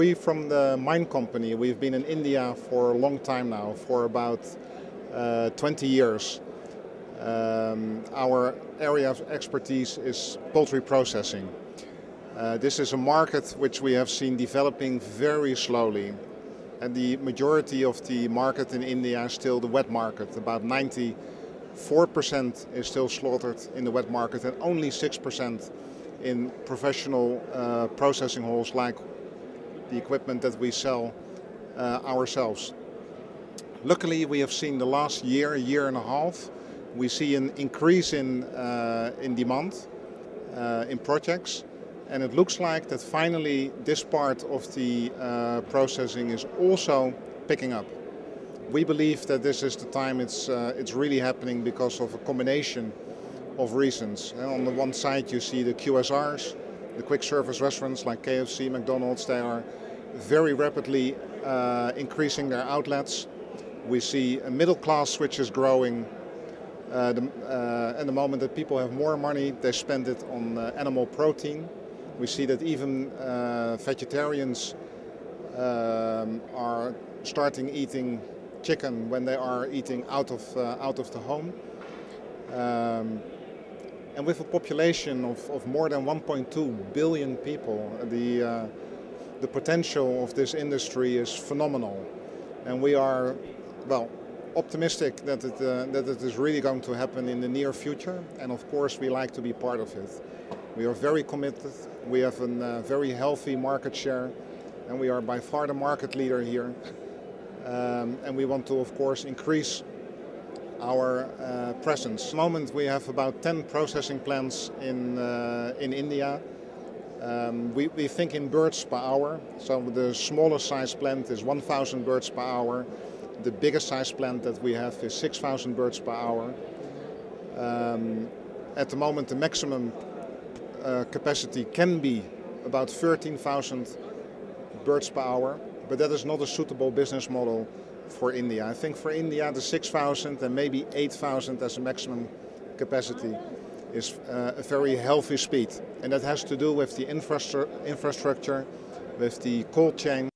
We from the Meyn company, we've been in India for a long time now, for about uh, 20 years. Um, our area of expertise is poultry processing. Uh, this is a market which we have seen developing very slowly. And the majority of the market in India is still the wet market. About 94% is still slaughtered in the wet market and only 6% in professional uh, processing halls like the equipment that we sell uh, ourselves. Luckily, we have seen the last year, a year and a half, we see an increase in, uh, in demand uh, in projects. And it looks like that finally this part of the uh, processing is also picking up. We believe that this is the time it's, uh, it's really happening because of a combination of reasons. And on the one side you see the QSRs, the quick service restaurants like KFC, McDonald's, they are very rapidly uh, increasing their outlets. We see a middle class which is growing. Uh, the, uh, and the moment that people have more money, they spend it on uh, animal protein. We see that even uh, vegetarians um, are starting eating chicken when they are eating out of, uh, out of the home. Um, and with a population of, of more than 1.2 billion people, the, uh, the potential of this industry is phenomenal. And we are, well, optimistic that it, uh, that it is really going to happen in the near future. And of course, we like to be part of it. We are very committed. We have a uh, very healthy market share. And we are by far the market leader here. Um, and we want to, of course, increase our uh, presence. At the moment we have about 10 processing plants in, uh, in India. Um, we, we, think in birds per hour, so the smallest size plant is 1,000 birds per hour. The biggest size plant that we have is 6,000 birds per hour. Um, at the moment the maximum uh, capacity can be about 13,000 birds per hour, but that is not a suitable business model for India. I think for India the 6,000 and maybe 8,000 as a maximum capacity is uh, a very healthy speed. And that has to do with the infrastru infrastructure, with the cold chain,